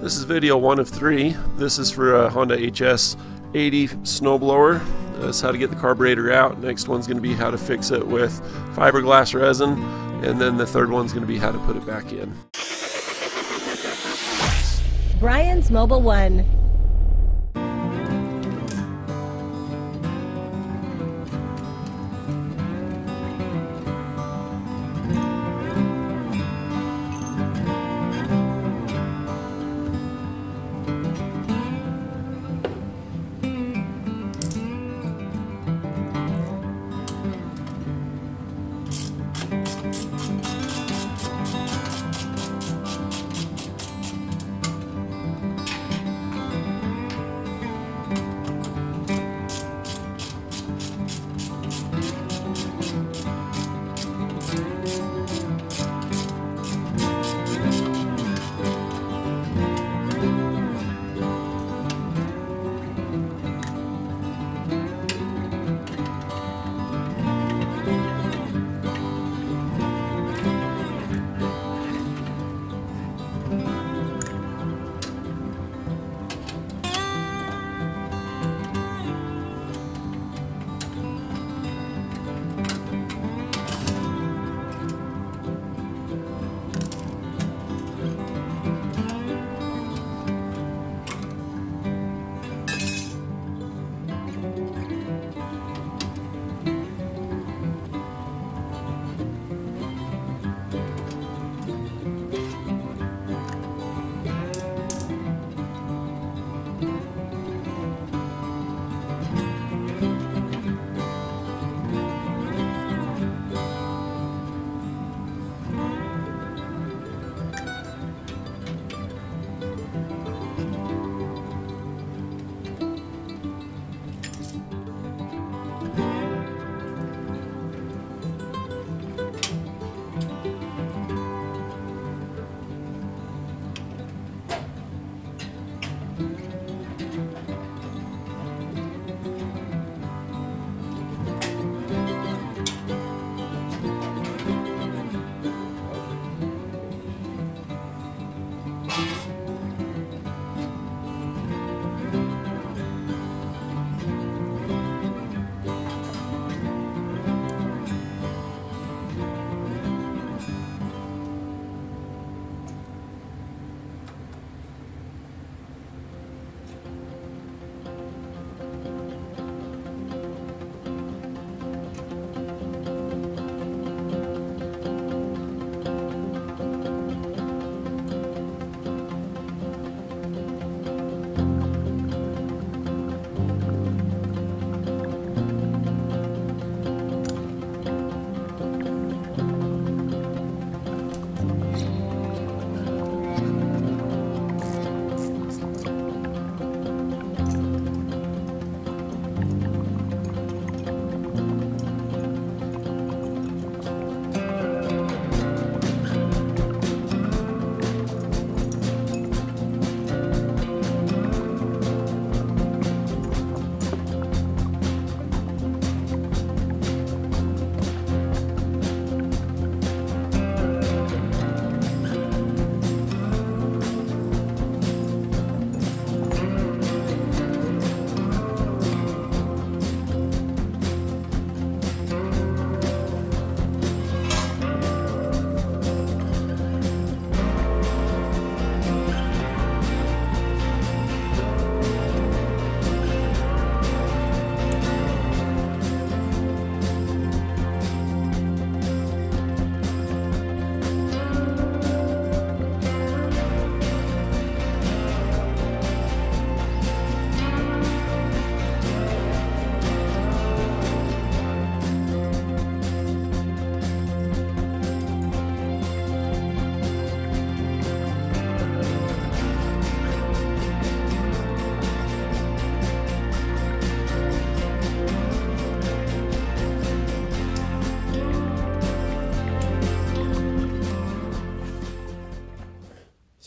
This is video one of three. This is for a Honda HS 80 snowblower. That's how to get the carburetor out. Next one's going to be how to fix it with fiberglass resin. And then the third one's going to be how to put it back in. Brian's Mobile One.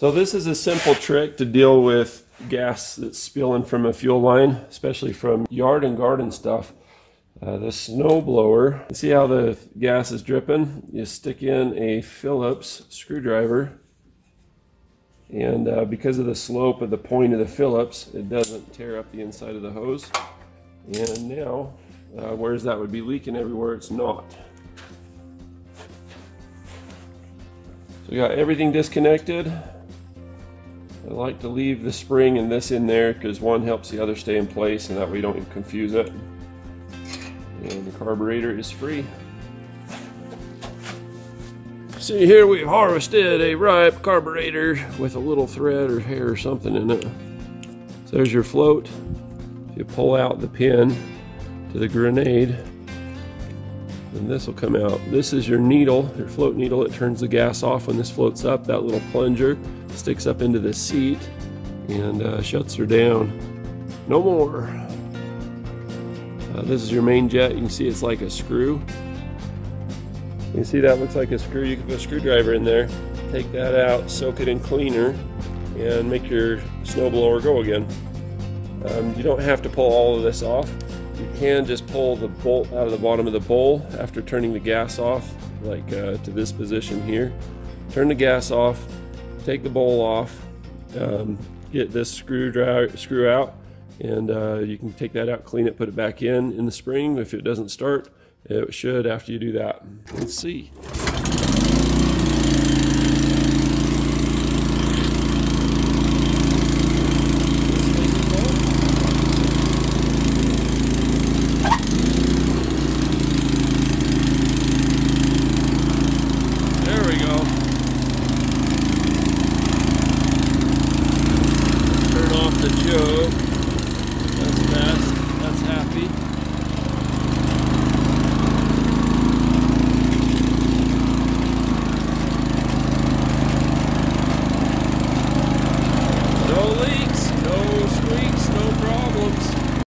So this is a simple trick to deal with gas that's spilling from a fuel line, especially from yard and garden stuff. Uh, the snow blower, see how the gas is dripping? You stick in a Phillips screwdriver And uh, because of the slope of the point of the Phillips, it doesn't tear up the inside of the hose. And now, uh, whereas that would be leaking everywhere, it's not. So we got everything disconnected. I like to leave the spring and this in there because one helps the other stay in place and that way you don't confuse it. And the carburetor is free. See here we've harvested a ripe carburetor with a little thread or hair or something in it. So there's your float. If you pull out the pin to the grenade and this will come out. This is your needle, your float needle. It turns the gas off when this floats up. That little plunger sticks up into the seat and uh, shuts her down. No more. Uh, this is your main jet. You can see it's like a screw. You can see that looks like a screw. You can put a screwdriver in there, take that out, soak it in cleaner, and make your snowblower go again. Um, you don't have to pull all of this off. You can just pull the bolt out of the bottom of the bowl after turning the gas off, like uh, to this position here. Turn the gas off, take the bowl off, um, get this screwdriver screw out, and uh, you can take that out, clean it, put it back in in the spring. If it doesn't start, it should after you do that. Let's see.